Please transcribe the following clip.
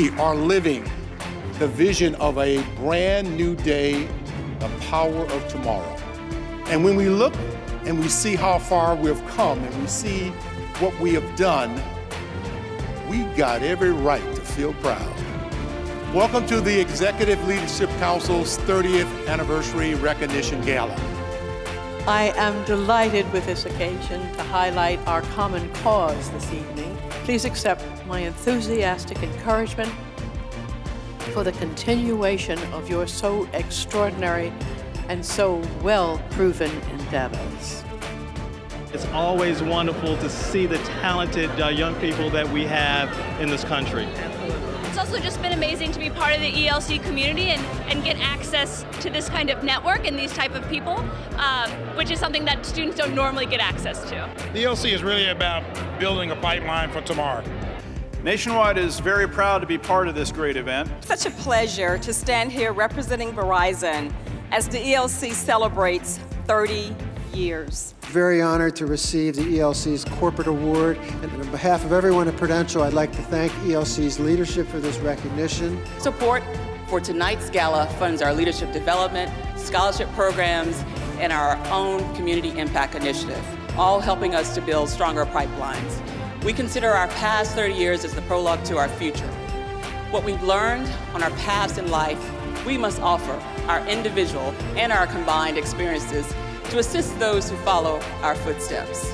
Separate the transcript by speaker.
Speaker 1: We are living the vision of a brand new day, the power of tomorrow. And when we look and we see how far we've come and we see what we have done, we got every right to feel proud. Welcome to the Executive Leadership Council's 30th Anniversary Recognition Gala.
Speaker 2: I am delighted with this occasion to highlight our common cause this evening. Please accept my enthusiastic encouragement for the continuation of your so extraordinary and so well proven endeavors.
Speaker 3: It's always wonderful to see the talented uh, young people that we have in this country.
Speaker 4: It's also just been amazing to be part of the ELC community and, and get access to this kind of network and these type of people, um, which is something that students don't normally get access to.
Speaker 5: The ELC is really about building a pipeline for tomorrow.
Speaker 6: Nationwide is very proud to be part of this great event.
Speaker 7: Such a pleasure to stand here representing Verizon as the ELC celebrates 30 years.
Speaker 8: Very honored to receive the ELC's corporate award. And on behalf of everyone at Prudential, I'd like to thank ELC's leadership for this recognition.
Speaker 9: Support for tonight's gala funds our leadership development, scholarship programs, and our own community impact initiative, all helping us to build stronger pipelines. We consider our past 30 years as the prologue to our future. What we've learned on our paths in life, we must offer our individual and our combined experiences to assist those who follow our footsteps.